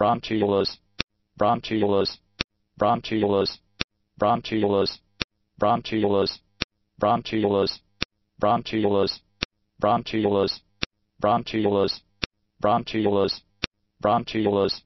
bronchiolus, bronchiolus, bronchiolus, bronchiolus, bronchiolus, bronchiolus, bronchiolus, bronchiolus, bronchiolus, bronchiolus, bronchiolus,